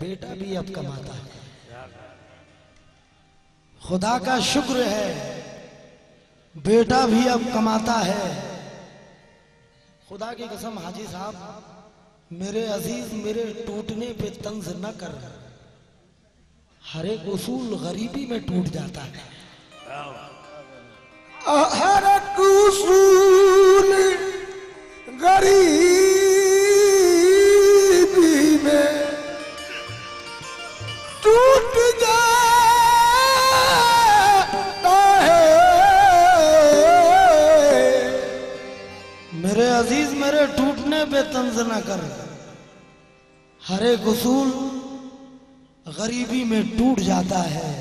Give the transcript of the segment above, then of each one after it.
बेटा भी अब कमाता है। खुदा का शुक्र है, बेटा भी अब कमाता है। खुदा की कसम, हाजी साहब, मेरे अज़ीज़ मेरे टूटने पे तंज न कर। हर एक उसूल गरीबी में टूट जाता है। हर कुसूल गरीबी पे तंज न कर। हर उसूल गरीबी में टूट जाता है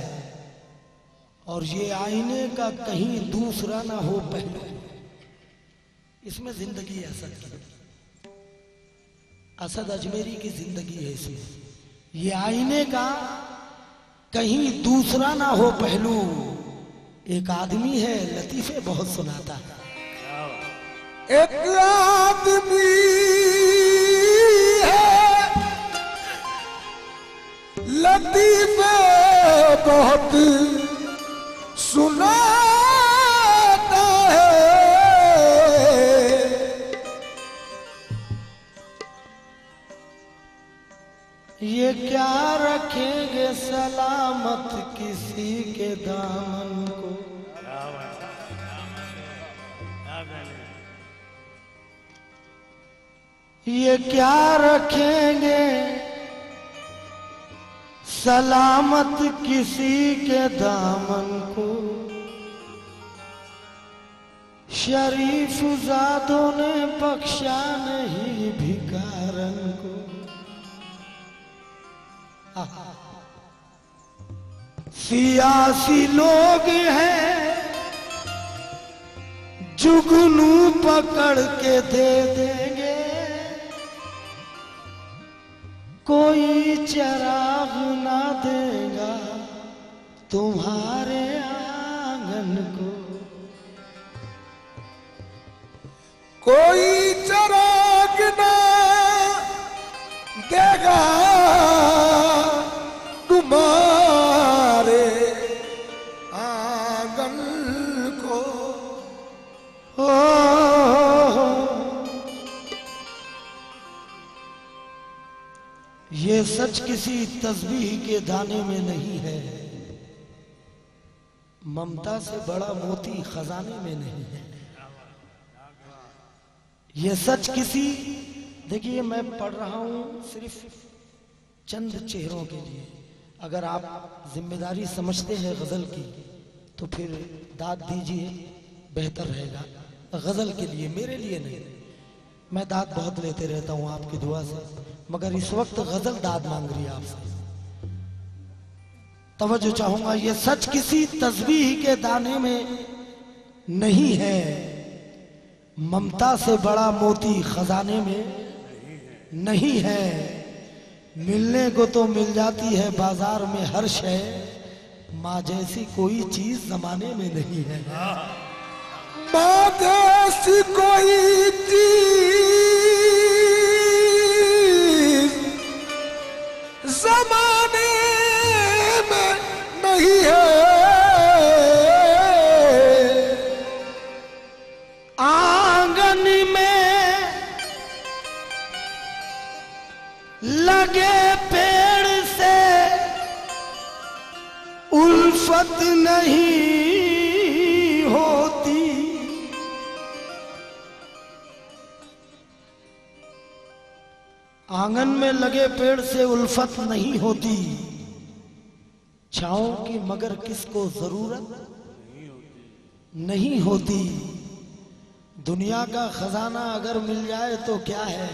और ये आईने का कहीं दूसरा ना हो पहलू। इसमें ज़िंदगी असद की। असद अजमेरी की ज़िंदगी है इसमें। ये आईने का कहीं दूसरा ना हो पहलू। एक आदमी है लतीफे बहुत सुनाता है। एक आदमी है। लतीफे बहुत सुनाता है। ये क्या रखेंगे सलामत किसी के दामन को? ये क्या रखेंगे? सलामत किसी के दामन को। शरीफ जादों ने बख्शा नहीं भिकारन को। सियासी लोग हैं, जुगनू पकड़ के दे देंगे। कोई चराग ना देगा तुम्हारे आँगन को। कोई चराग ना देगा। सच किसी तस्बीह के दाने में नहीं है। ममता से बड़ा मोती खजाने में नहीं है। ये सच किसी, देखिए मैं पढ़ रहा हूँ सिर्फ़ चंद चेहरों के लिए। अगर आप ज़िम्मेदारी समझते हैं गज़ल की तो फिर दाद दीजिए, बेहतर रहेगा। गज़ल के लिए, मेरे लिए नहीं। मैं दाद बहुत लेते रहता हूँ आपकी दुआ से, मगर इस वक्त गज़ल दाद मांग रही है आपसे। तवज्जो चाहूँगा, ये सच किसी तस्बीह के दाने में नहीं है। ममता से बड़ा मोती खजाने में नहीं है। मिलने को तो मिल जाती है बाज़ार में हर शय, माँ जैसी कोई चीज़ जमाने में नहीं है। बादेश कोई चीज़ जमाने में नहीं है। आँगन में लगे पेड़ से उल्फत नहीं आँगन में लगे पेड़ से उल्फत नहीं होती। छाओ की मगर किसको ज़रूरत? नहीं होती। दुनिया का खजाना अगर मिल जाए तो क्या है?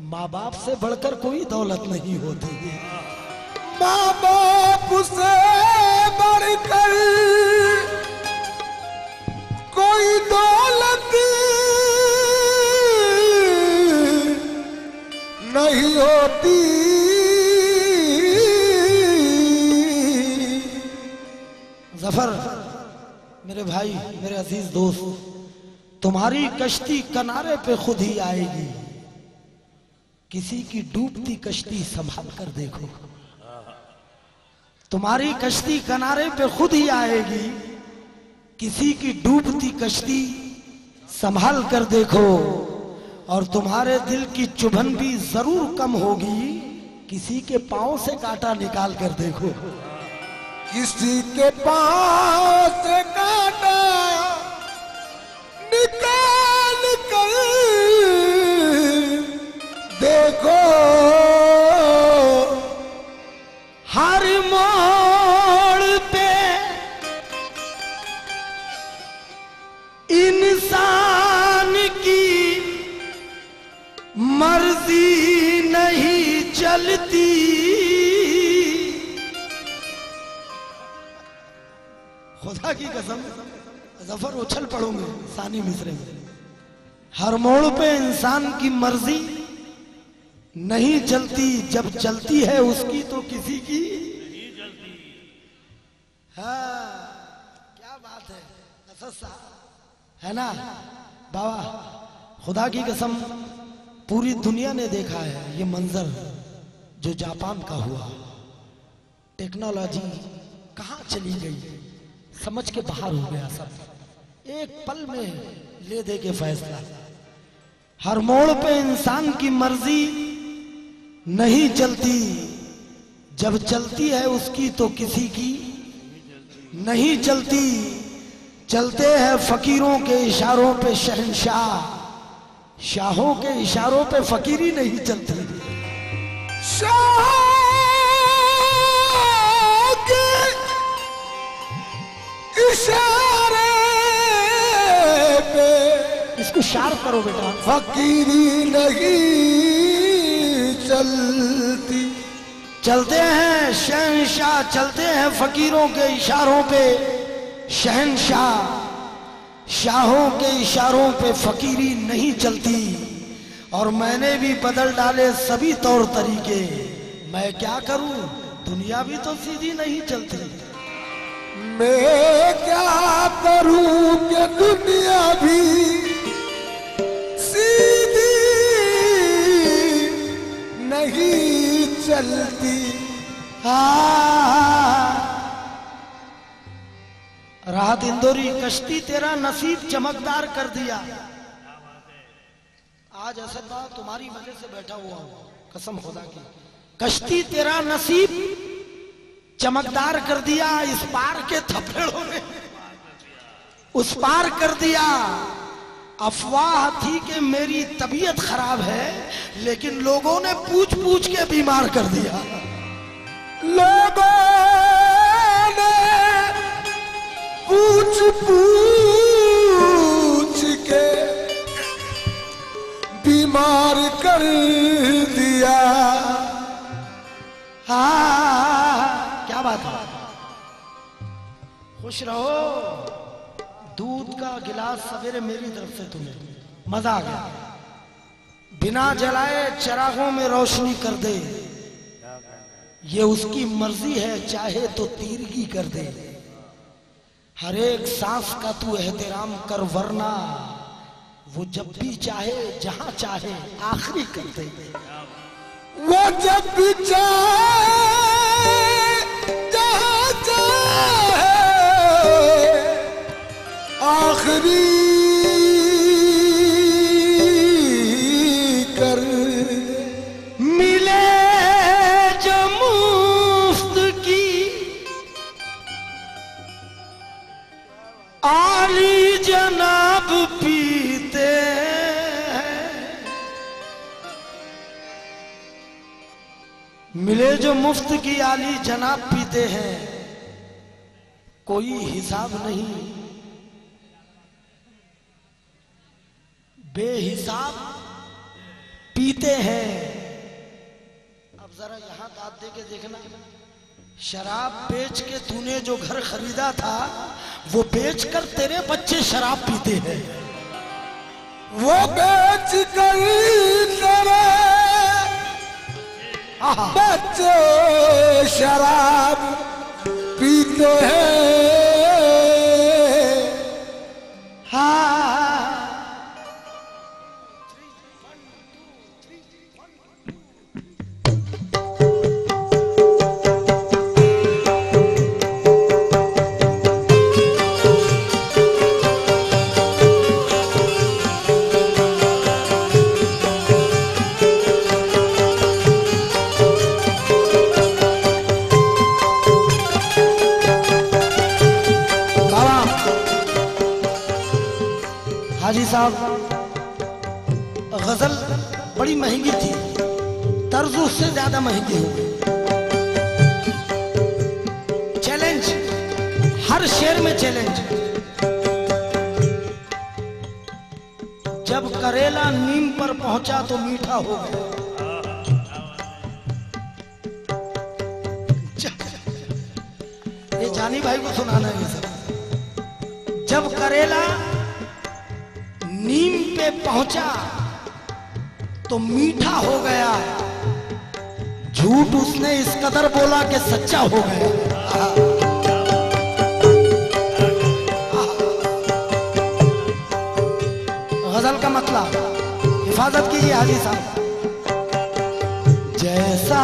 माँ बाप से बढ़कर कोई दौलत नहीं होती। माँ बाप से बढ़कर नहीं होती। ज़फ़र, मेरे भाई, मेरे अज़ीज़ दोस्त, तुम्हारी कश्ती किनारे पे खुद ही आएगी। किसी की डूबती कश्ती संभाल कर देखो। तुम्हारी कश्ती किनारे पे खुद ही आएगी। किसी की डूबती कश्ती संभाल कर देखो। और तुम्हारे दिल की चुभन भी ज़रूर कम होगी। किसी के पाँव से कांटा निकाल कर देखो। किसी के पाओ से काटा निकाल कर देखो। खुदा की कसम, ज़फ़र उछल पड़ोगे सानी मिसरे में। हर मोड़ पे इंसान की मर्ज़ी नहीं चलती, जब चलती है उसकी तो किसी की नहीं चलती। हाँ क्या बात है है ना? बाबा, खुदा की कसम, पूरी दुनिया ने देखा है, ये मंजर जो जापान का हुआ। टेक्नोलॉजी कहाँ चली गई? समझ के बाहर हो गया सब। एक पल में ले दे के फैसला। हर मोड़ पे इंसान की मर्ज़ी नहीं चलती। जब चलती है उसकी तो किसी की नहीं चलती। चलते हैं फकीरों के इशारों पे शहनशाह। शाहों के इशारों पे फकीरी नहीं चलती। शाह! इशारे पे। इसको शार्प करो बेटा। फकीरी नहीं चलती। चलते हैं शहनशाह चलते हैं फकीरों के इशारों पे। शहनशाह शाहों के इशारों पे फकीरी नहीं चलती। और मैंने भी बदल डाले सभी तौर तरीके। मैं क्या करूँ? दुनिया भी तो सीधी नहीं चलती। मैं क्या करूँ कि दुनिया भी सीधी नहीं चलती। राहत इंदौरी, कश्ती तेरा नसीब चमकदार कर दिया। आज असद तुम्हारी वजह से बैठा हुआ हूँ। कसम खुदा की। कश्ती तेरा नसीब चमकदार कर दिया, इस पार के थपेड़ों ने। उस पार कर दिया। अफवाह थी कि मेरी तबीयत खराब है, लेकिन लोगों ने पूछ पूछ के बीमार कर दिया। लोगों ने पूछ पूछ के बीमार कर दिया। हाँ। बात है। खुश रहो। दूध का गिलास सवेरे मेरी तरफ़ से तुम्हें। मज़ा आ गया। बिना जलाए चरागों में रोशनी कर दे। ये उसकी मर्ज़ी है, चाहे तो तीरगी कर दे। हर एक सांस का तू एहतराम कर, वरना वो जब भी चाहे, जहाँ चाहे, आखिरी कर दे। वो जब भी चाहे कर। मिले जो मुफ़्त की आली जनाब पीते मिले जो मुफ़्त की आली जनाब पीते हैं, कोई हिसाब नहीं। बेहिसाब पीते हैं। अब जरा यहाँ दाद दे के देखना। शराब बेच के तूने जो घर खरीदा था वो बेच कर तेरे बच्चे शराब पीते हैं। वो बेच कर तेरे बच्चे शराब पीते हैं हाँ। साहब गज़ल बड़ी महँगी थी, तर्ज उससे ज़्यादा महँगी हो गई। चैलेंज हर शेर में चैलेंज जब करेला नीम पर पहुँचा तो मीठा हो गया। ये जानी भाई को सुनाना ये सब। जब करेला पे पहुँचा तो मीठा हो गया। झूठ उसने इस कदर बोला कि सच्चा हो गया। गज़ल का मतलब हिफाजत कीजिए हाजी साहब। जैसा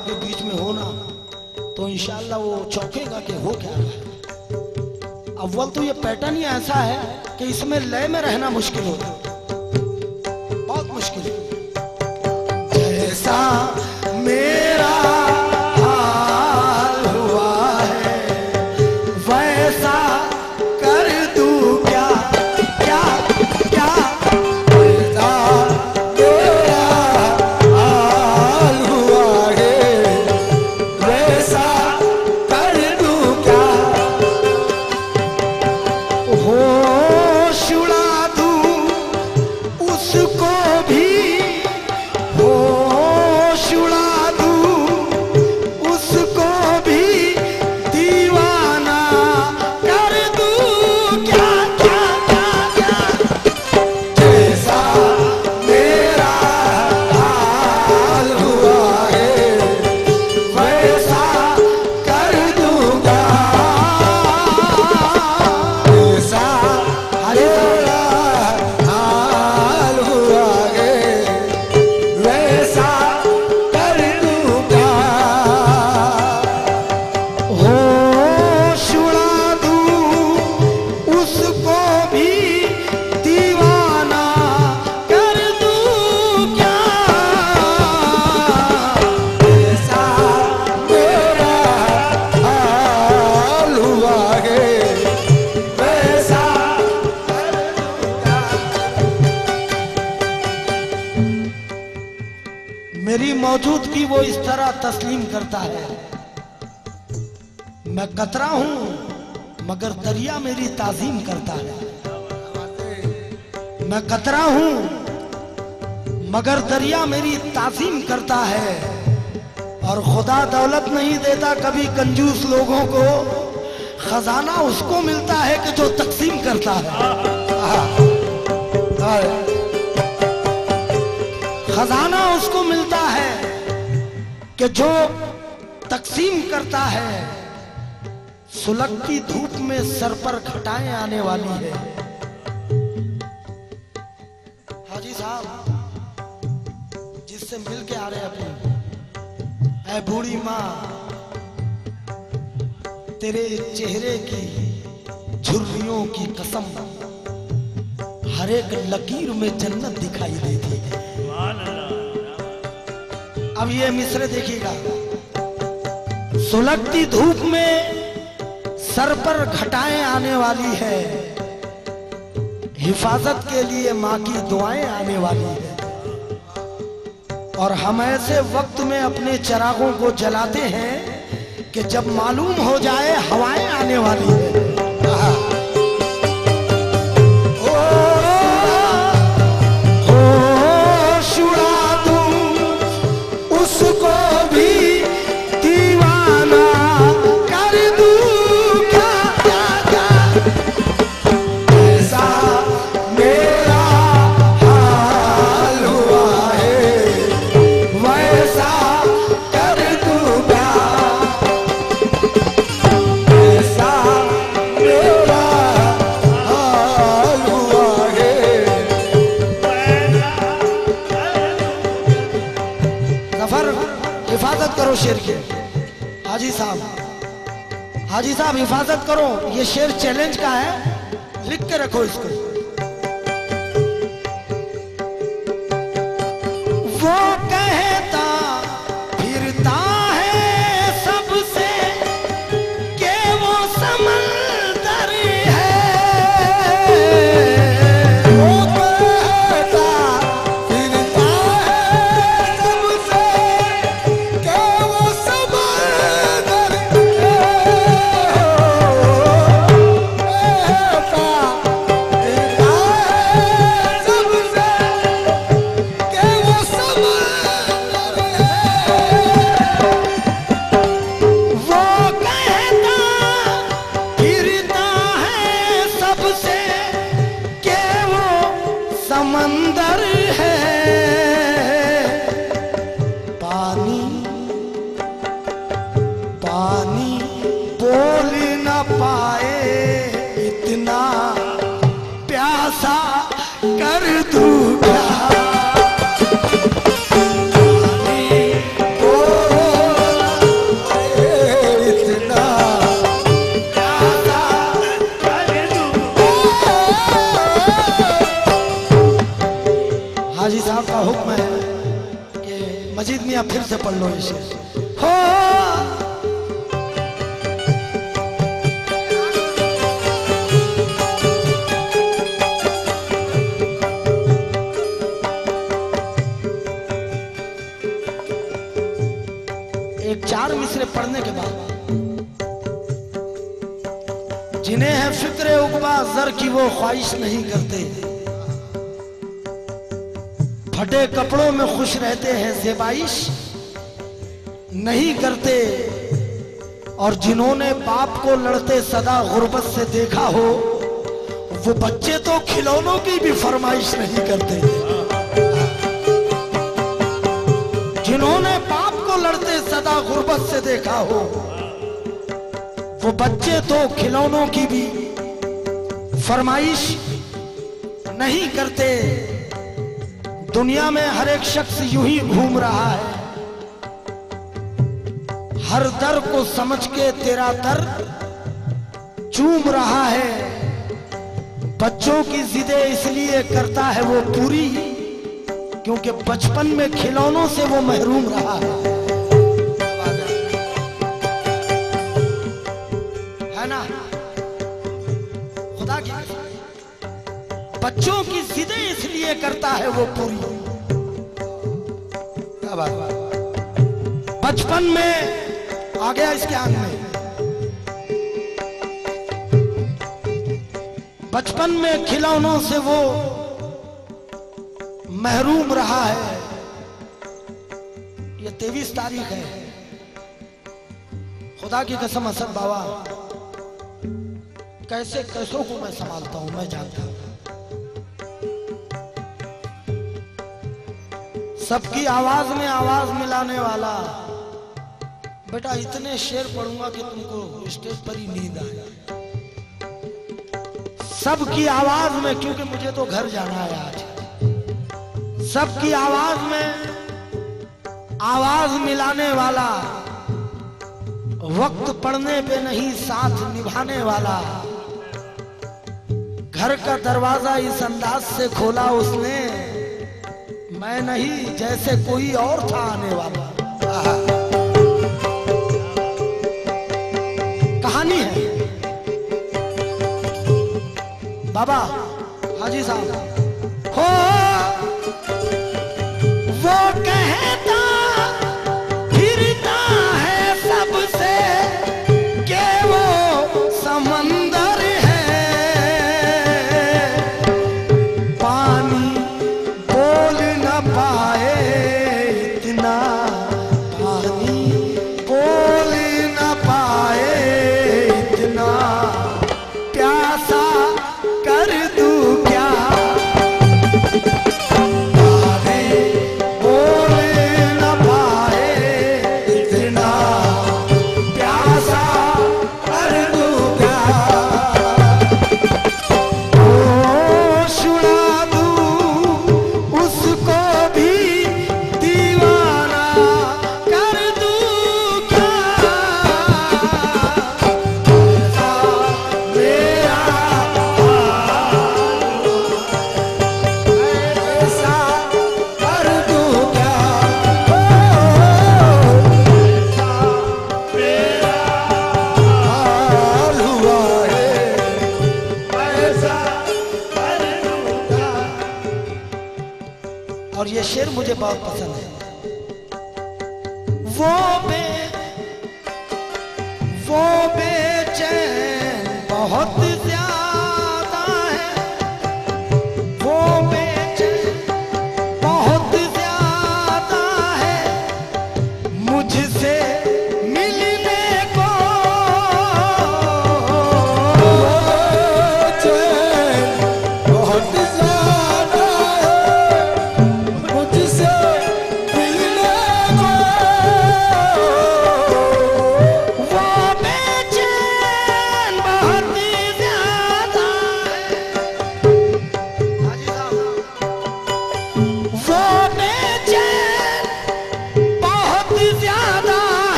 बजाने के बीच में होना तो इनशाला वो चौकेगा कि हो क्या रहा है। अव्वल तो ये पैटर्न ही ऐसा है कि इसमें लय में रहना मुश्किल होता है। बहुत मुश्किल। जैसा मेरी मौजूदगी वो इस तरह तस्लीम करता है मैं कतरा हूँ, मगर दरिया मेरी ताजीम करता है मैं कतरा हूँ, मगर दरिया मेरी ताजीम करता है और खुदा दौलत नहीं देता कभी कंजूस लोगों को खजाना उसको मिलता है कि जो तकसीम करता है आहा। आहा। खजाना उसको मिलता है कि जो तकसीम करता है सुलगती धूप में सर पर खटाएँ आने वाली है। हाजी साहब, जिससे मिल के आ रहे अपने, ऐ बूढ़ी माँ, तेरे चेहरे की झुर्रियों की कसम हर एक लकीर में जन्नत दिखाई देती अब ये मिसरे देखिएगा। सुलगती धूप में सर पर घटाएँ आने वाली है। हिफाजत के लिए माँ की दुआएँ आने वाली है। और हम ऐसे वक्त में अपने चरागों को जलाते हैं कि जब मालूम हो जाए हवाएँ आने वाली है। करो शेर के। हाजी साहब हाजी साहब, हिफाजत करो। ये शेर चैलेंज का है। लिख के रखो इसको। वो कर... नहीं करते। और जिन्होंने बाप को लड़ते सदा गुर्बत से देखा हो, वो बच्चे तो खिलौनों की भी फरमाइश नहीं करते। जिन्होंने बाप को लड़ते सदा गुर्बत से देखा हो, वो बच्चे तो खिलौनों की भी फरमाइश नहीं करते। दुनिया में हर एक शख्स यूँ ही घूम रहा है। हर दर को समझ के तेरा दर चूम रहा है। बच्चों की जिदे इसलिए करता है वो पूरी, क्योंकि बचपन में खिलौनों से वो महरूम रहा है। है ना? खुदा की बच्चों की जिदे इसलिए करता है वो पूरी। क्या बात बचपन में आ गया इसके आंग में। बचपन में खिलौनों से वो महरूम रहा है। ये तेईस तारीख है। खुदा की कसम असद बाबा, कैसे कैसों को मैं संभालता हूँ, मैं जानता हूँ। सबकी आवाज़ में आवाज़ मिलाने वाला बेटा, इतने शेर पढ़ूँगा कि तुमको स्टेज पर ही नींद आए सबकी आवाज़ में, क्योंकि मुझे तो घर जाना है आज। सबकी आवाज़ में, आवाज़ मिलाने वाला, वक्त पड़ने पे नहीं, साथ निभाने वाला। घर का दरवाज़ा इस अंदाज से खोला उसने, मैं नहीं, जैसे कोई और था आने वाला। कहानी है? बाबा हाजी साहब। हो वो कहता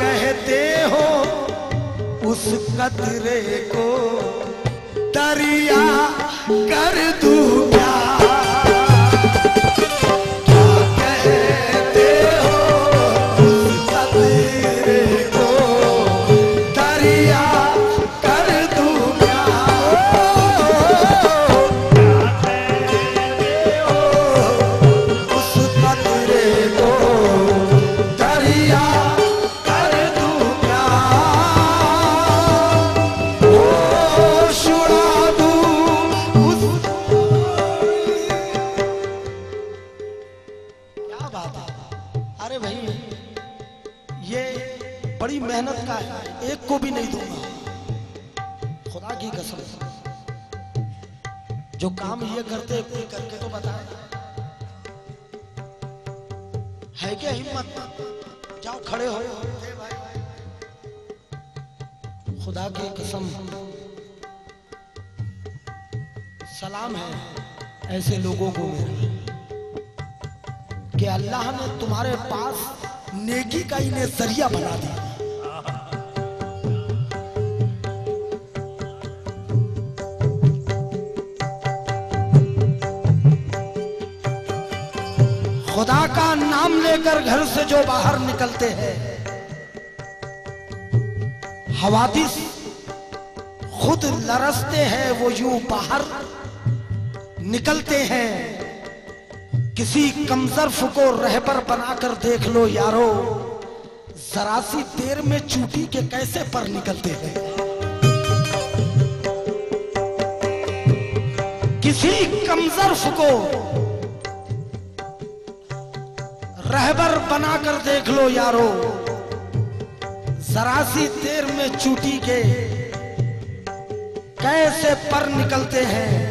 कहते हो उस कतरे को दरिया कर दूँ। अरे भाई, ये बड़ी मेहनत का है एक को भी नहीं दूँगा। खुदा की कसम जो काम ये करते करके तो बताए है क्या हिम्मत? जाओ खड़े हो। खुदा की कसम। सलाम है ऐसे लोगों को मेरा अल्लाह ने तुम्हारे पास नेकी का इन्हें ज़रिया बना दिया। खुदा का नाम लेकर घर से जो बाहर निकलते हैं, हवादिस खुद लरसते हैं, वो यूँ बाहर निकलते हैं। किसी कमजरफ को रहबर बनाकर देख लो यारो। जरा सी देर में चूटी के कैसे पर निकलते हैं? किसी कमजरफ को रहबर बनाकर देख लो यारो। जरा सी देर में चूटी के कैसे पर निकलते हैं?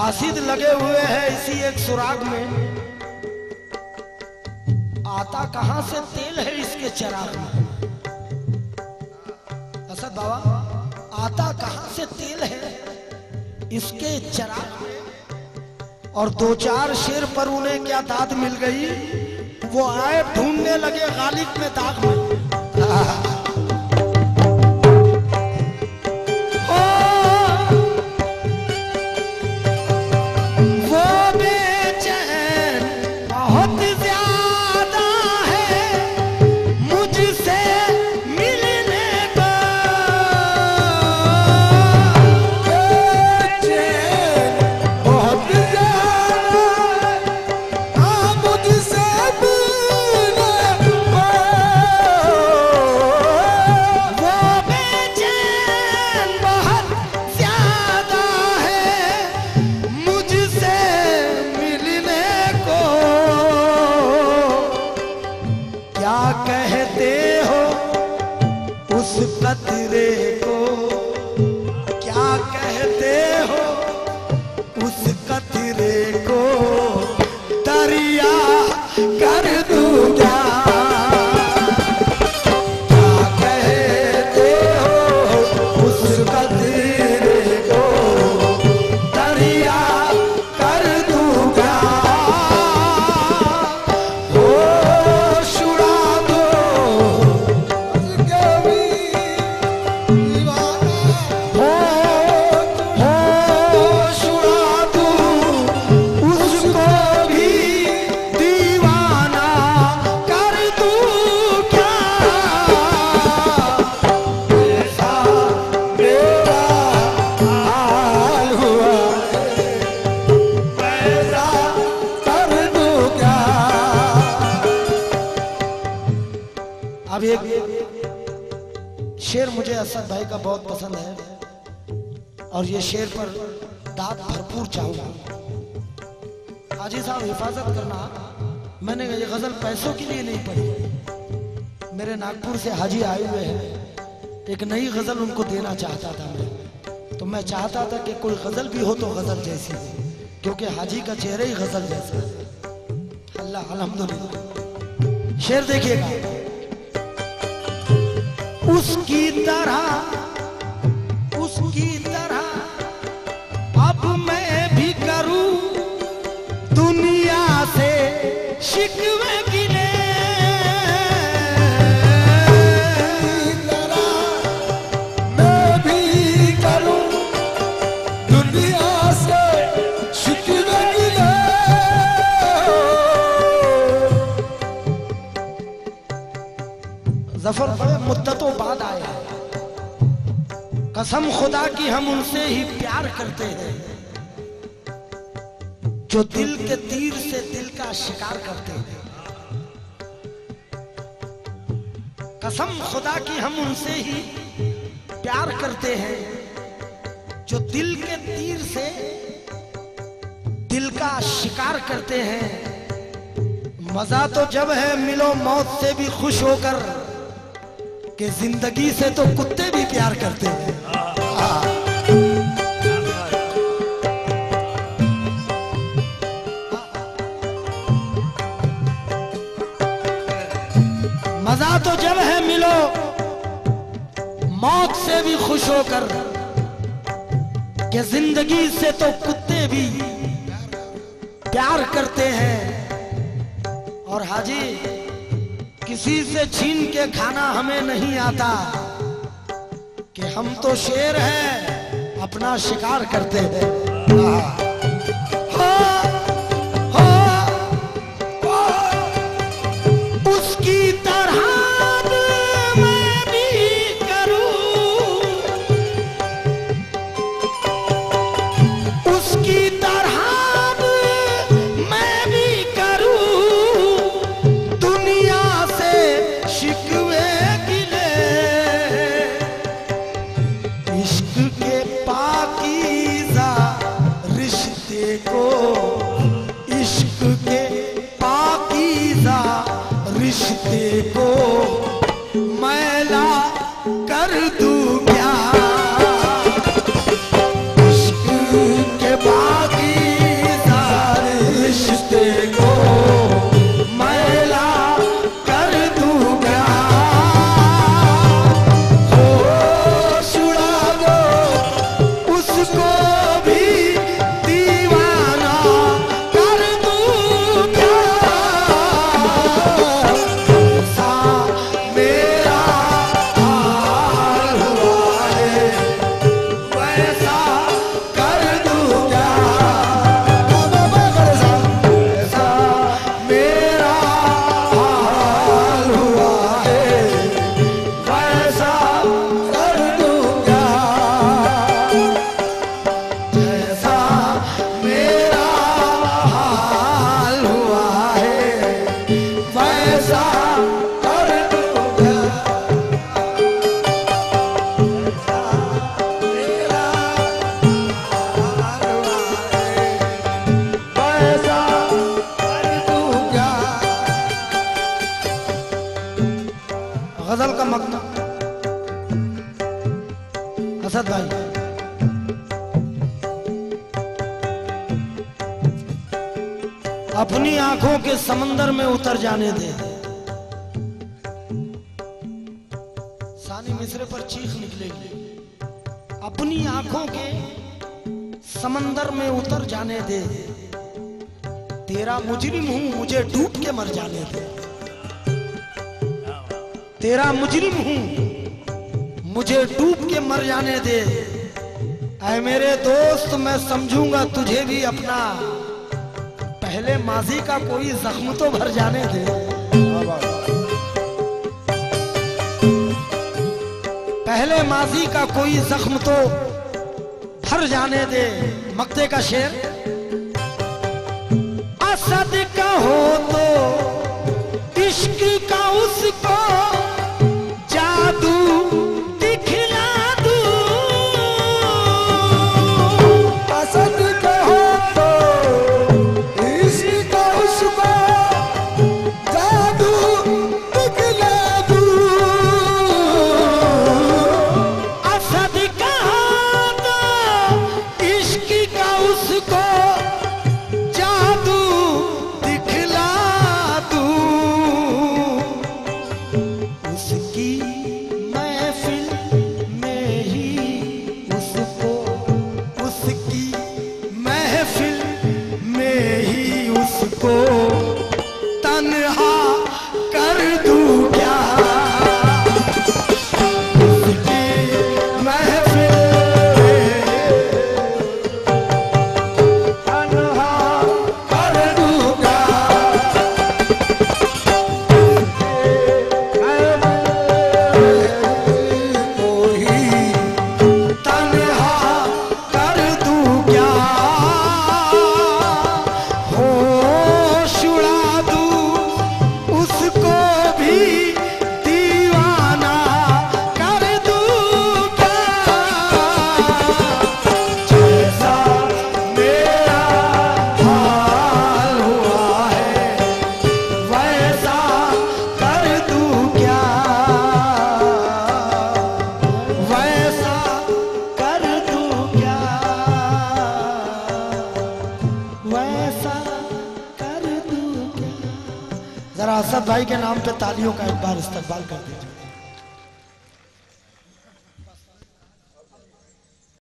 हासिद लगे हुए हैं इसी एक सुराग में। आता कहाँ से तेल है इसके चराग में? असद बाबा, आता कहाँ से तेल है इसके चराग में? और दो चार शेर पर उन्हें क्या दाद मिल गई? वो आए ढूँढने लगे गालिब में दाग में। और ये शेर पर दाद भरपूर चाहूँगा। हाजी साहब, हिफाजत करना। मैंने ये गज़ल पैसों के लिए नहीं पढ़ी मेरे नागपुर से हाजी आए हुए हैं। एक नई गज़ल उनको देना चाहता था मैं। तो मैं चाहता था कि कोई गज़ल भी हो तो गज़ल जैसी क्योंकि हाजी का चेहरा ही गज़ल जैसा है। अल्लाह, अल्हम्दुलिल्लाह। शेर देखिएगा। उसकी तरह उसकी तरह बड़े मुद्दतों बाद आए हैं। कसम खुदा की हम उनसे ही प्यार करते हैं, जो दिल के तीर से दिल का शिकार करते हैं। कसम खुदा की हम उनसे ही प्यार करते हैं, जो दिल के तीर से दिल का शिकार करते हैं। मज़ा तो जब है मिलो मौत से भी खुश होकर। कि ज़िंदगी से तो कुत्ते भी प्यार करते हैं। मज़ा तो जब है मिलो, मौत से भी खुश होकर कि ज़िंदगी से तो कुत्ते भी प्यार करते हैं। और हाजी किसी से छीन के खाना हमें नहीं आता। कि हम तो शेर हैं, अपना शिकार करते हैं। गज़ल का असद भाई। अपनी आँखों के समंदर में उतर जाने दे। समंदर में उतर जाने दे। तेरा मुजरिम हूँ, मुझे डूब के मर जाने दे। तेरा मुजरिम हूँ, मुझे डूब के मर जाने दे। ऐ मेरे दोस्त, मैं समझूँगा तुझे भी अपना। पहले माजी का कोई जख्म तो भर जाने दे। पहले माजी का कोई जख्म तो भर जाने दे मक्ते का शेर। असद का हो तो